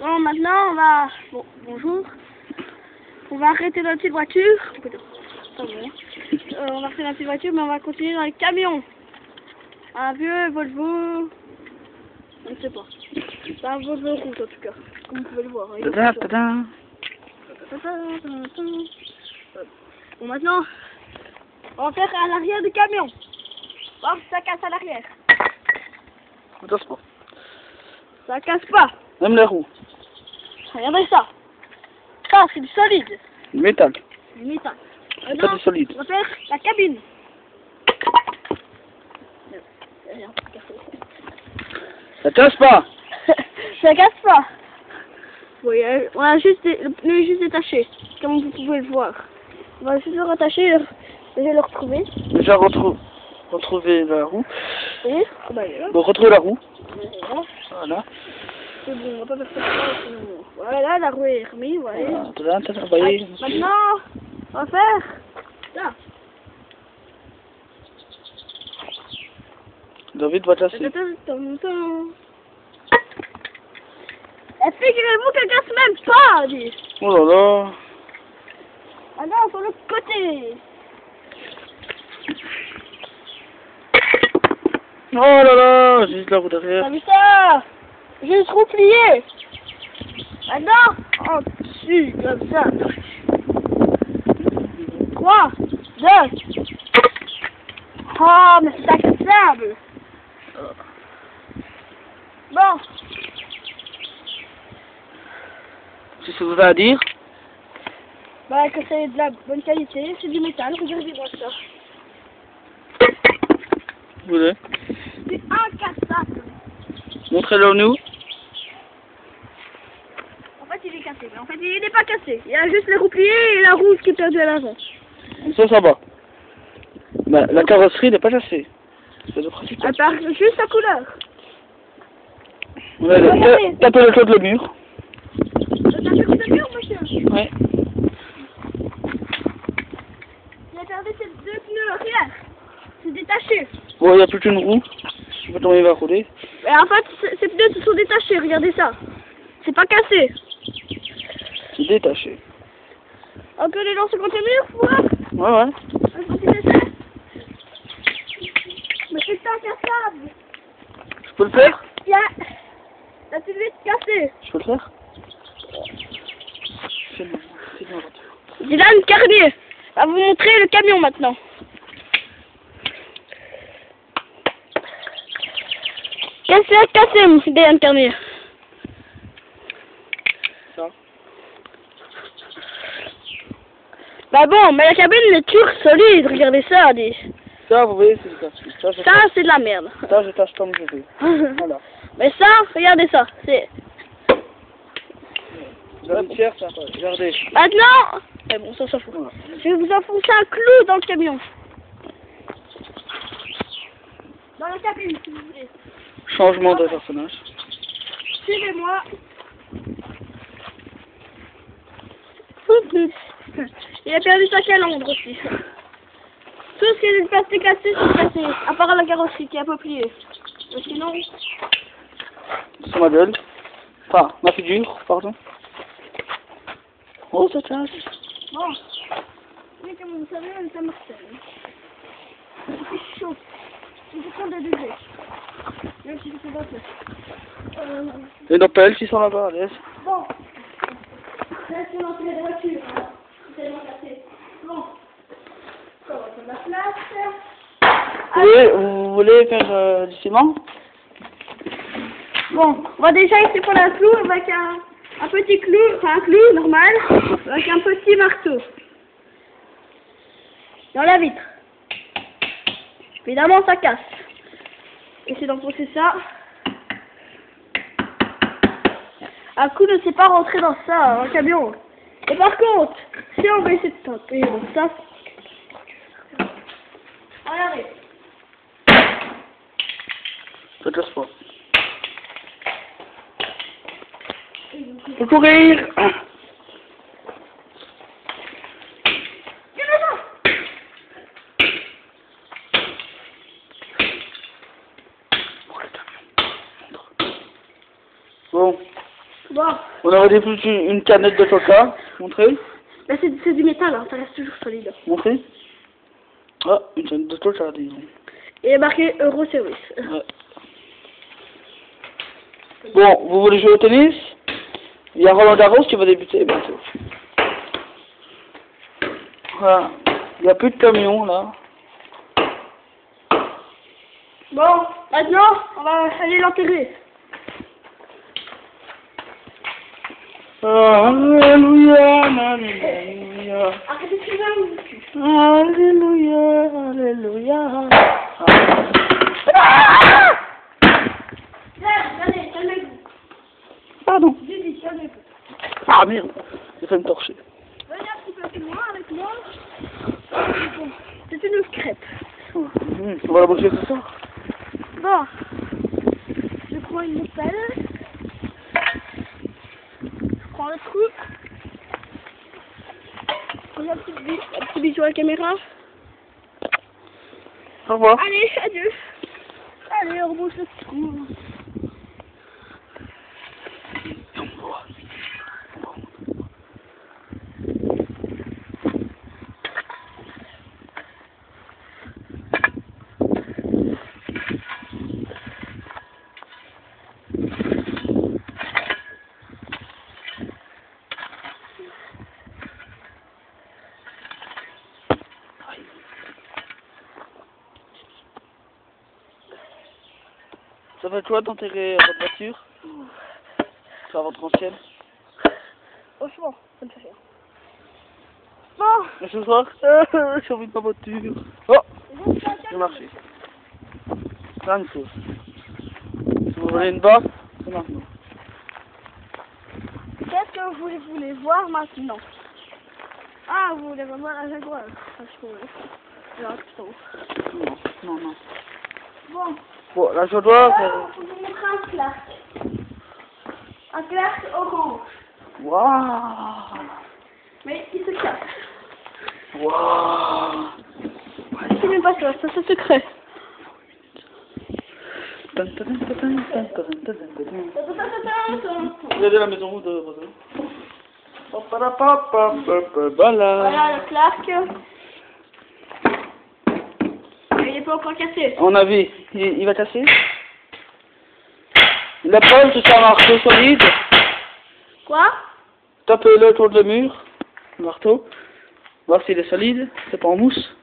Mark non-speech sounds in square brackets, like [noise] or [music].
Bon, maintenant, on va... Bon, bonjour. On va arrêter notre petite voiture. Euh, on va arrêter notre petite voiture, mais on va continuer dans les camions. Un vieux Volvo... Je ne sais pas. C'est un Volvo route, en tout cas. Comme vous pouvez le voir. tada. Bon, maintenant, on va faire à l'arrière du camion. Hop, ça casse à l'arrière. Ça casse pas. Même les roues. Regardez ça. Ça, c'est du solide. Du métal. Du métal. Pas du solide. on va faire la cabine. Ça casse pas. [laughs] ça casse pas. Oui, euh, on a juste, le pneu est juste détaché, comme vous pouvez le voir. On va juste le rattacher, je vais le retrouver. Déjà retrouve, retrouver la roue. Voyez Ah bah, là. Donc retrouver la roue. Voilà. Voilà. C'est bon, on va pas faire ça. sinon- Voilà, la roue est remise. Voilà. Maintenant, on va faire ça. David va tasser. Et figurez-vous qu'elle casse même pas. Oh là là. Ah non, sur le côté. Oh là là. Juste la roue derrière. T'as vu ça? Juste roue pliée. Maintenant, en dessus, comme ça. 3, 2. Oh, mais c'est incassable. Bon, C'est ce que vous avez à dire? Bah que c'est de la bonne qualité, c'est du métal, regardez-moi ça. Vous voulez? C'est incassable. Montrez-le nous. En fait, il est il n'est pas cassé. Il y a juste les roues pliées et la roue qui est perdue à l'avant. Ça, ça va. Bah, la carrosserie n'est pas cassée. C'est le principe. Elle part juste la couleur. Ouais, Tapez le toit de le mur. T'as vu le mur, monsieur Ouais. Il a perdu ses deux pneus arrière. C'est détaché. Bon, il n'y a plus qu'une roue. Je comment il va rouler. Mais en fait, ces pneus se sont détachés, regardez ça. C'est pas cassé. Détaché. On peut les lancer contre le mur, Ouais, ouais. Mais c'est incassable. Je peux le faire a... La petite vitre cassée. Je peux le faire. Dylan Carnier va vous montrer le camion maintenant. Qu'est-ce que c'est cassé, Dylan Carnier Ça. Bah bon, mais la cabine est toujours solide, regardez ça, dis. Ça, vous voyez, c'est. Ça, je Ça, c'est de la merde. Ça, je tâche comme je veux. [laughs] Voilà. mais ça, regardez ça, c'est... La tiers, ça. Regardez. Maintenant... Eh bon, ça s'en fout. Voilà. Je vais vous enfoncer un clou dans le camion. Dans la cabine, si vous voulez. Changement de personnage. Suivez-moi. [laughs] Il a perdu sa calandre aussi. Tout ce qui est plastique cassé, c'est cassé. À part la carrosserie qui est un peu pliée. Mais sinon, C'est ma gueule. Enfin, ma figure, pardon. Oh, ça casse. bon. Oui, comme vous savez, on est à Marseille. C'est chaud. Il faut prendre des degrés. Même si c'est pas. Euh, Et nos pelles qui sont là-bas, à l'aise. bon. Là, c'est l'entrée des voitures. hein. Tellement cassé. Bon. On va faire de la place. Vous voulez, vous voulez faire euh, du ciment? Bon, on va déjà essayer pour un clou avec un, un petit clou, enfin un clou normal, avec un petit marteau. Dans la vitre. Évidemment, ça casse. Essayez d'enfoncer ça. Un coup ne sait pas rentrer dans ça, un camion. Et par contre, si on va essayer de tenter dans ça. Regardez. Ça casse pas. Faut courir Bon, Bon, On aurait plus une, une canette de coca. Montrez. Là c'est du métal, hein, ça reste toujours solide. Montrez. Ah, une canette de coca, disons. Et il est marqué Euro Service. Ouais. Bon, vous voulez jouer au tennis? Il y a Roland Garros qui va débuter bientôt. Voilà. Il n'y a plus de camions là. Bon, maintenant, on va aller l'enterrer. Alléluia, Alléluia. Alléluia, Alléluia. Ah Pardon. Ah merde, j'ai failli me torcher. Regarde, tu peux loin avec moi. C'est une crêpe. Mmh, on va la manger ce soir. Bon, je prends une pelle. Le trou. Je fais un petit, un petit bisou à la caméra. Au revoir. Allez, adieu. Allez, on rebouche le trou. Ça fait quoi d'enterrer votre voiture Sur votre ancienne Franchement, ça me fait rien. Bon, Et ce soir, euh, j'ai envie de ma voiture. Oh, j'ai marché. Plein de choses. Si vous voulez une bosse, c'est maintenant. qu'est-ce que vous voulez voir maintenant Ah, vous voulez voir la jaguar Parce que... Non, non, non. Bon, Bon, là je dois. Oh, je vais un Un clark orange. Waouh Mais il se casse. Waouh C'est même pas ça, ça c'est secret. Vous allez à la maison où de Rosalie Voilà. Voilà le Clark. Il est pas encore cassé. On a vu, il, il va casser. La pole, c'est un marteau solide. Quoi? Tapez-le autour du mur, le marteau. Voir s'il est solide, c'est pas en mousse.